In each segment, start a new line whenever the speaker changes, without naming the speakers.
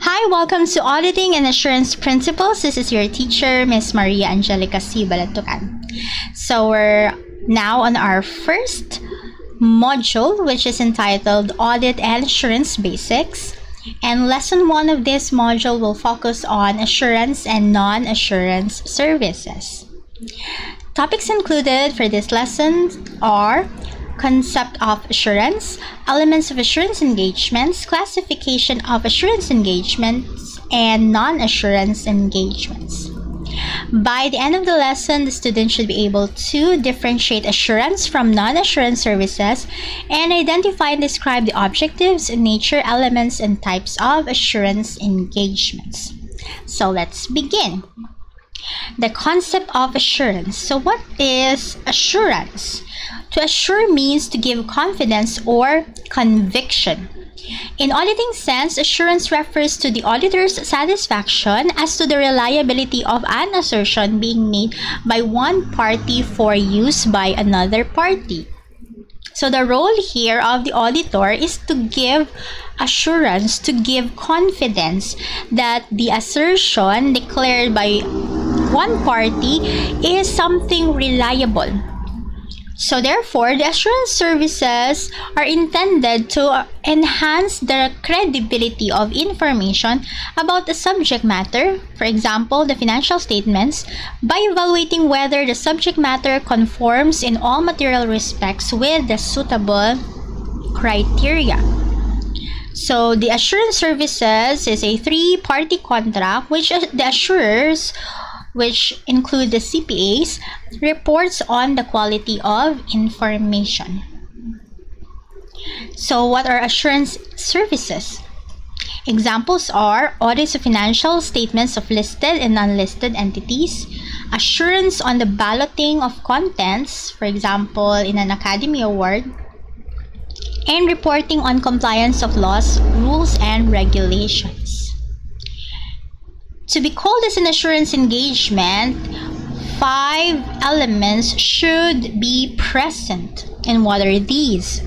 Hi, welcome to Auditing and Assurance Principles. This is your teacher, Miss Maria Angelica C. Balatukan. So we're now on our first module, which is entitled Audit and Assurance Basics. And lesson one of this module will focus on assurance and non-assurance services. Topics included for this lesson are concept of assurance, elements of assurance engagements, classification of assurance engagements, and non-assurance engagements. By the end of the lesson, the student should be able to differentiate assurance from non-assurance services and identify and describe the objectives, nature, elements, and types of assurance engagements. So let's begin. The concept of assurance. So what is assurance? To assure means to give confidence or conviction. In auditing sense, assurance refers to the auditor's satisfaction as to the reliability of an assertion being made by one party for use by another party. So the role here of the auditor is to give assurance, to give confidence that the assertion declared by one party is something reliable so therefore, the assurance services are intended to enhance the credibility of information about the subject matter, for example, the financial statements, by evaluating whether the subject matter conforms in all material respects with the suitable criteria. So the assurance services is a three-party contract which the assurers which include the CPAs, reports on the quality of information. So, what are assurance services? Examples are audits of financial statements of listed and unlisted entities, assurance on the balloting of contents, for example, in an Academy Award, and reporting on compliance of laws, rules, and regulations. To be called as an assurance engagement, five elements should be present. And what are these?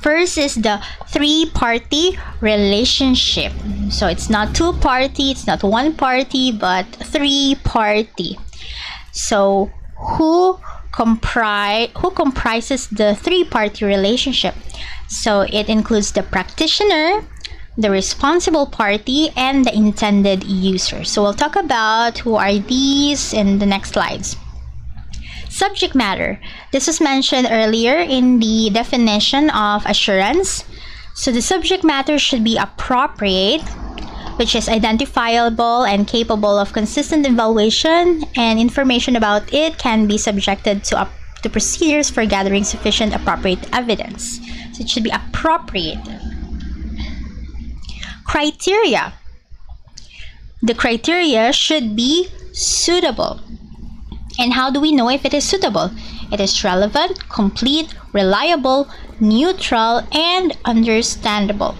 First is the three-party relationship. So it's not two-party, it's not one party, but three-party. So who comprise who comprises the three-party relationship? So it includes the practitioner, the responsible party, and the intended user. So we'll talk about who are these in the next slides. Subject matter. This was mentioned earlier in the definition of assurance. So the subject matter should be appropriate, which is identifiable and capable of consistent evaluation, and information about it can be subjected to, to procedures for gathering sufficient appropriate evidence. So it should be appropriate criteria. The criteria should be suitable. And how do we know if it is suitable? It is relevant, complete, reliable, neutral, and understandable.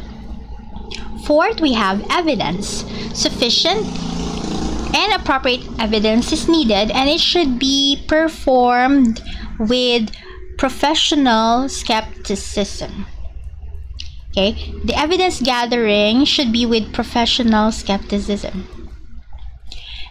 Fourth, we have evidence. Sufficient and appropriate evidence is needed and it should be performed with professional skepticism. Okay, the evidence gathering should be with professional skepticism.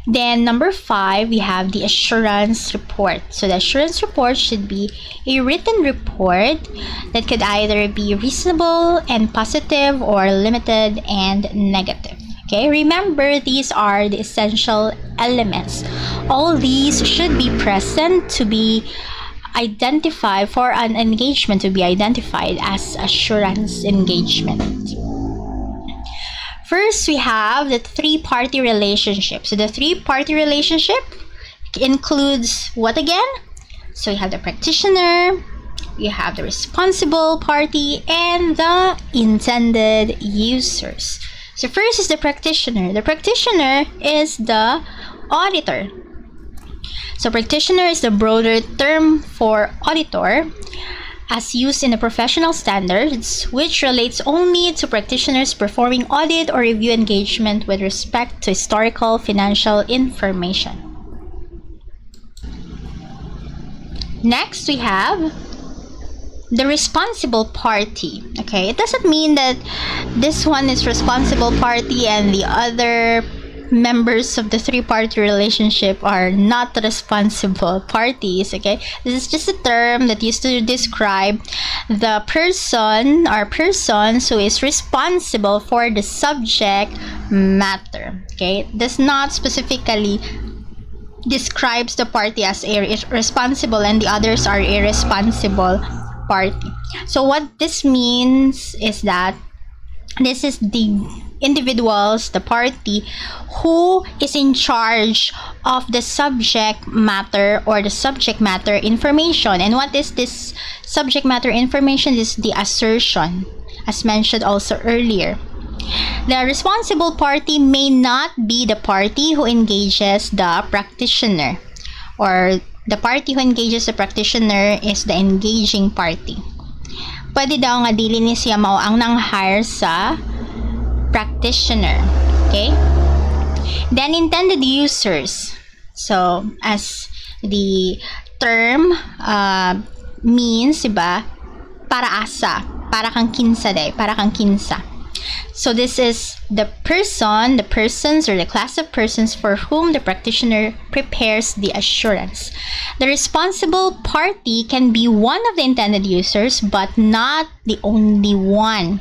Then number five, we have the assurance report. So the assurance report should be a written report that could either be reasonable and positive or limited and negative. Okay, remember these are the essential elements. All these should be present to be identify for an engagement to be identified as assurance engagement. First, we have the three-party relationship. So the three-party relationship includes what again? So you have the practitioner, you have the responsible party, and the intended users. So first is the practitioner. The practitioner is the auditor. So practitioner is the broader term for auditor as used in the professional standards, which relates only to practitioners performing audit or review engagement with respect to historical financial information. Next, we have the responsible party. Okay, it doesn't mean that this one is responsible party and the other members of the three party relationship are not responsible parties okay? This is just a term that used to describe the person or persons who is responsible for the subject matter okay? Does not specifically describes the party as irresponsible and the others are irresponsible party. So what this means is that this is the individuals, the party, who is in charge of the subject matter or the subject matter information. And what is this subject matter information? This is the assertion, as mentioned also earlier. The responsible party may not be the party who engages the practitioner or the party who engages the practitioner is the engaging party. Pwede daw nga dili ni siya mao ang nang-hire sa practitioner. Okay? Then intended users. So, as the term uh, means, diba? Para asa. Para kang kinsa day. Para kang kinsa. So this is the person, the persons or the class of persons for whom the practitioner prepares the assurance. The responsible party can be one of the intended users but not the only one.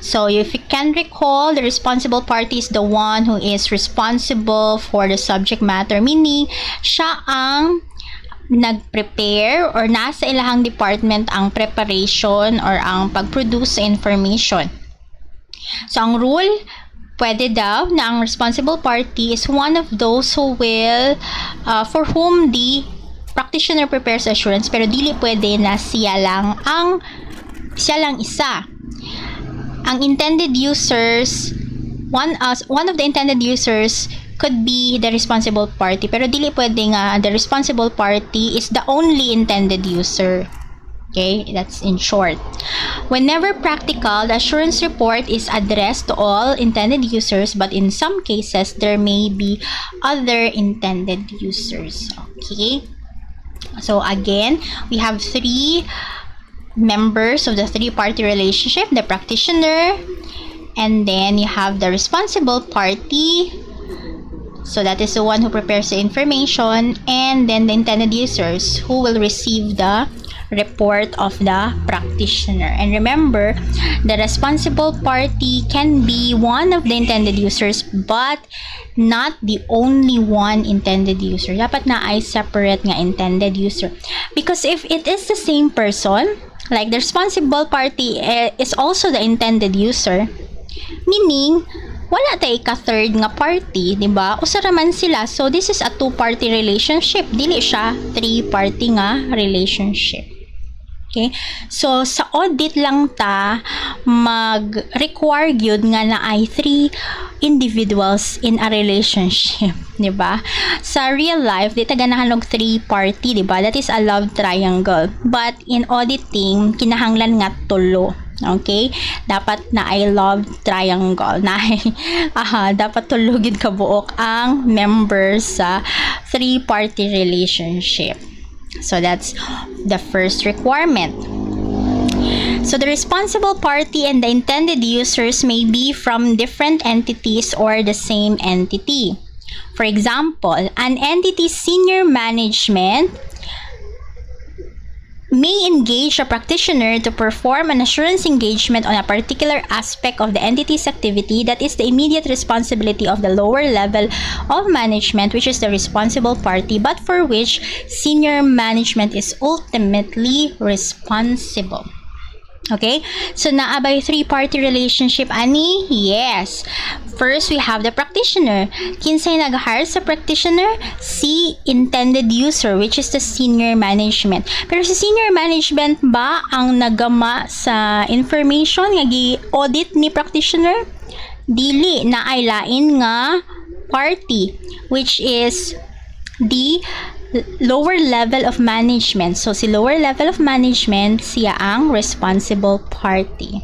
So if you can recall, the responsible party is the one who is responsible for the subject matter, meaning siya ang nag-prepare or nasa ilahang department ang preparation or ang pag-produce information. So ang rule, pwede daw na ang responsible party is one of those who will, uh, for whom the practitioner prepares assurance pero dili pwede na siya lang ang siya lang isa. Ang intended users one uh, one of the intended users could be the responsible party pero dili pwede nga the responsible party is the only intended user okay that's in short. Whenever practical the assurance report is addressed to all intended users but in some cases there may be other intended users. Okay. So again we have three members of the three-party relationship, the practitioner, and then you have the responsible party. So that is the one who prepares the information, and then the intended users who will receive the report of the practitioner. And remember, the responsible party can be one of the intended users but not the only one intended user. Dapat na ay separate nga intended user. Because if it is the same person, Like the responsible party eh, is also the intended user. Meaning, wala tay ka third nga party, di ba? Usara man sila. So this is a two-party relationship. Dili siya three-party nga relationship. Okay? So, sa audit lang ta, mag-require gyud nga na ay three individuals in a relationship. di ba? Sa real life, di taganahan og three party, di ba? That is a love triangle. But in auditing, kinahanglan nga tulo. Okay? Dapat na I love triangle. Na aha, dapat tulugid ka buok ang members sa three party relationship. So that's the first requirement. So the responsible party and the intended users may be from different entities or the same entity. For example, an entity's senior management may engage a practitioner to perform an assurance engagement on a particular aspect of the entity's activity that is the immediate responsibility of the lower level of management, which is the responsible party, but for which senior management is ultimately responsible. Okay? So, naabay three-party relationship, ani? Yes. First, we have the practitioner. Kinsay nag-hire sa practitioner? Si intended user, which is the senior management. Pero si senior management ba ang nagama sa information nga gi-audit ni practitioner? Dili na ay lain nga party, which is the lower level of management. So, si lower level of management, siya ang responsible party.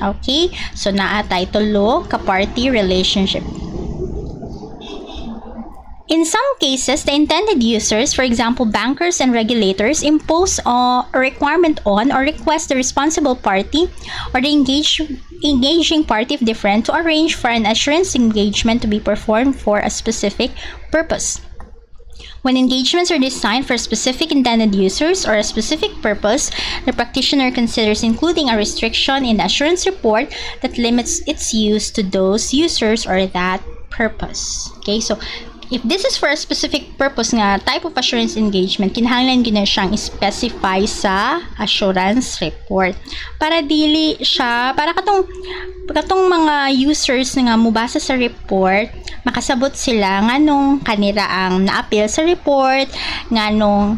Okay? So, naa title lo ka party relationship. In some cases, the intended users, for example, bankers and regulators, impose a requirement on or request the responsible party or the engage, engaging party if different to arrange for an assurance engagement to be performed for a specific purpose. When engagements are designed for specific intended users or a specific purpose, the practitioner considers including a restriction in the assurance report that limits its use to those users or that purpose. Okay, so if this is for a specific purpose nga type of assurance engagement, kinahanglan gina siyang specify sa assurance report. Para dili siya, para katong katong mga users nga mubasa sa report, makasabot sila nganong kanira ang na-appeal sa report, nganong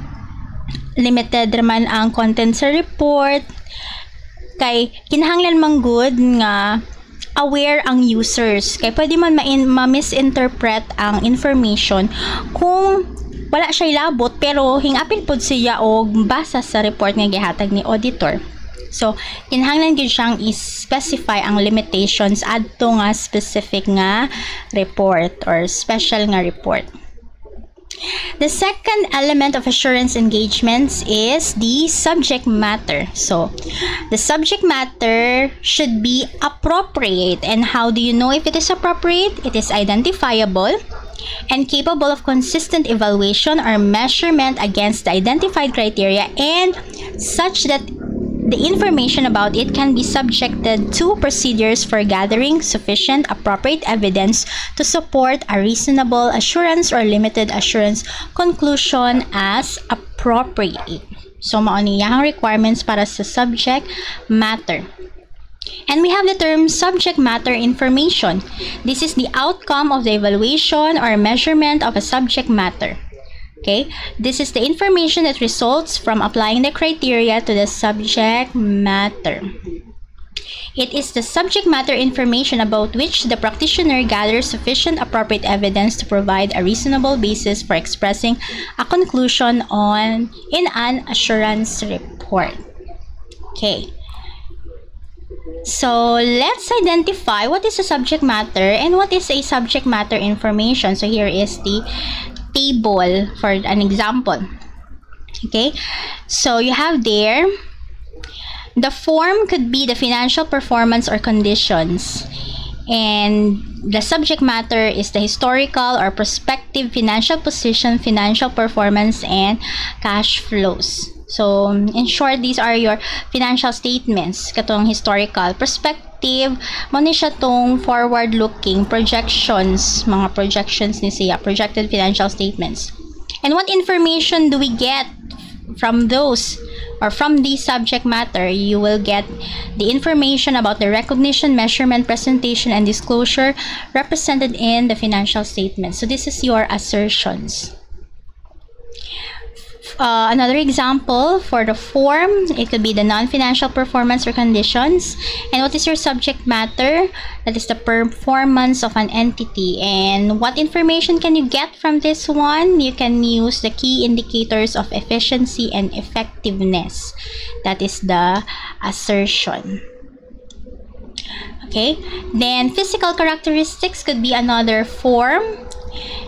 limited raman ang content sa report, kay kinahanglan man good nga aware ang users. Kaya pwede man ma-misinterpret ang information kung wala siya ilabot pero hingapil pod siya og basa sa report nga gihatag ni auditor. So, kinahanglan gyud siyang i-specify ang limitations adto nga specific nga report or special nga report. The second element of assurance engagements is the subject matter. So, the subject matter should be appropriate. And how do you know if it is appropriate? It is identifiable and capable of consistent evaluation or measurement against the identified criteria and such that the information about it can be subjected to procedures for gathering sufficient appropriate evidence to support a reasonable assurance or limited assurance conclusion as appropriate. So, mao niyang requirements para sa subject matter. And we have the term subject matter information. This is the outcome of the evaluation or measurement of a subject matter. Okay, this is the information that results from applying the criteria to the subject matter. It is the subject matter information about which the practitioner gathers sufficient appropriate evidence to provide a reasonable basis for expressing a conclusion on in an assurance report. Okay. So let's identify what is a subject matter and what is a subject matter information. So here is the table for an example. Okay, so you have there the form could be the financial performance or conditions, and the subject matter is the historical or prospective financial position, financial performance, and cash flows. So, in short, these are your financial statements, katong historical, prospective, mo ni siya tong forward-looking projections, mga projections ni siya, projected financial statements. And what information do we get from those or from the subject matter? You will get the information about the recognition, measurement, presentation, and disclosure represented in the financial statement. So, this is your assertions. Uh, another example for the form, it could be the non-financial performance or conditions. And what is your subject matter? That is the performance of an entity. And what information can you get from this one? You can use the key indicators of efficiency and effectiveness. That is the assertion. Okay, then physical characteristics could be another form.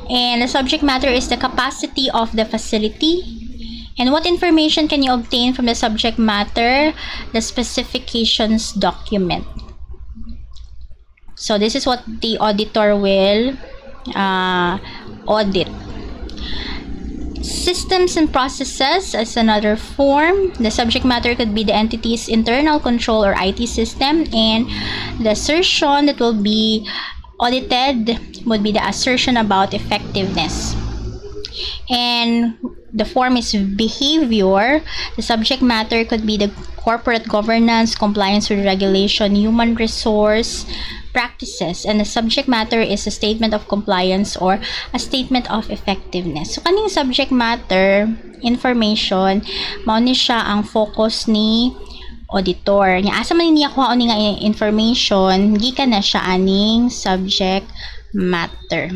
And the subject matter is the capacity of the facility, and what information can you obtain from the subject matter? The specifications document. So this is what the auditor will uh, audit. Systems and processes is another form. The subject matter could be the entity's internal control or IT system and the assertion that will be audited would be the assertion about effectiveness. And the form is behavior. The subject matter could be the corporate governance, compliance with regulation, human resource practices. And the subject matter is a statement of compliance or a statement of effectiveness. So, kaning subject matter, information, mao ni siya ang focus ni auditor. Nya asa man niya kuha ni nga information, gikan na siya aning subject matter.